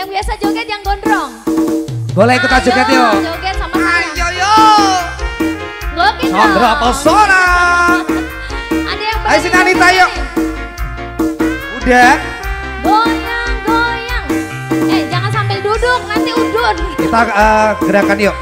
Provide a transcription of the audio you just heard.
Yang biasa joget yang gondrong. Boleh ikut joget yuk. Joget sama saya. Ayo yo. Gokil dong. Sandra Pesona. Ada yang Ayo sini Anita yuk. Udah. Goyang goyang. Eh jangan sambil duduk nanti udun. Kita uh, gerakan yuk.